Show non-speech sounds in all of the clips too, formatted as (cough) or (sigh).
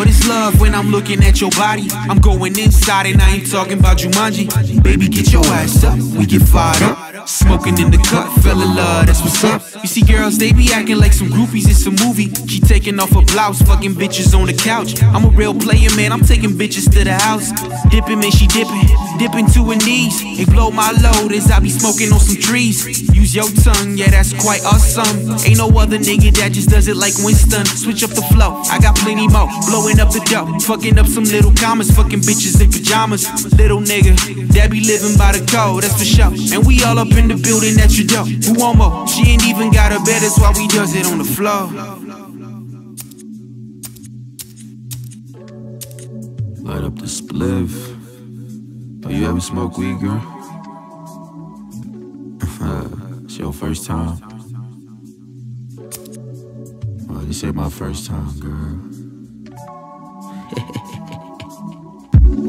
What is love when I'm looking at your body? I'm going inside and I ain't talking about Jumanji. Baby, get your ass up, we get fired up. Smoking in the cut, fell in love, that's what's up. You see girls, they be acting like some groupies, it's a movie. She taking off her blouse, fucking bitches on the couch. I'm a real player, man, I'm taking bitches to the house. Dipping, man, she dipping, dipping to her knees. And blow my load as I be smoking on some trees. Use your tongue, yeah, that's quite awesome. Ain't no other nigga that just does it like Winston. Switch up the flow, I got plenty more. Blowing up the dough, fucking up some little commas, fucking bitches in pajamas. Little nigga, that be living by the code, that's for sure. And we all up in the building that you dope. Who want more? She ain't even got a bed, that's why we does it on the floor. Light up the spliff. Oh, you ever smoke weed, girl? (laughs) it's your first time. Well, this ain't my first time, girl.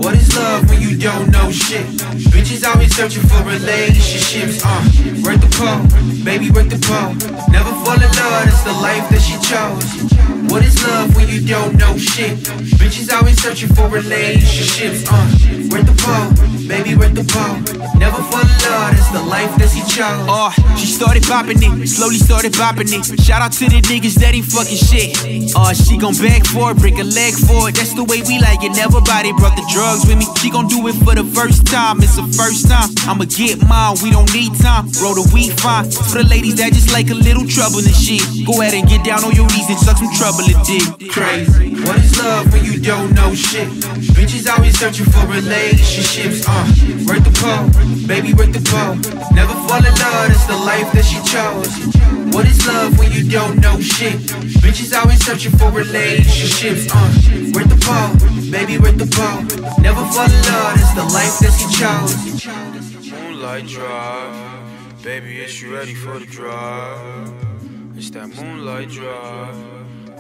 What is love when you don't know shit? Bitches always searching for relationships. Uh, work the pole, baby, work the pole. Never fall in love, that's the life that she chose. What is love you don't know shit? Bitches always searching for relationships. Uh, work the pole, baby, worth the pole. Never fall in love, that's the life that she chose. Uh, she started bopping it, slowly started bopping it. Shout out to the niggas that ain't fucking shit. Uh, she gon' beg for it, break a leg for it. That's the way we like it. Never body brought the drugs with me. She gon' do it for the first time. It's the first time. I'ma get mine. We don't need time. Roll the weed fine. For the ladies that just like a little trouble and shit. Go ahead and get down on your knees and suck some trouble and dig. Crazy. What is love when you don't know shit? Bitches always searching for relationships. Uh, work the pole, baby, work the pole. Never fall in love. That's the life that she chose. What is love when you don't know shit? Bitches always searching for relationships. Uh, work the pole, baby, work the pole. Never fall in love, it's the life that she chose. Moonlight drive, baby, is you ready for the drive? It's that moonlight drive,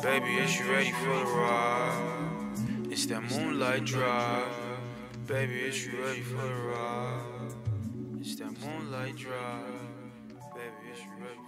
baby, is you ready for the ride? It's that moonlight drive, baby, is you ready for the ride? It's that moonlight drive, baby, is you ready?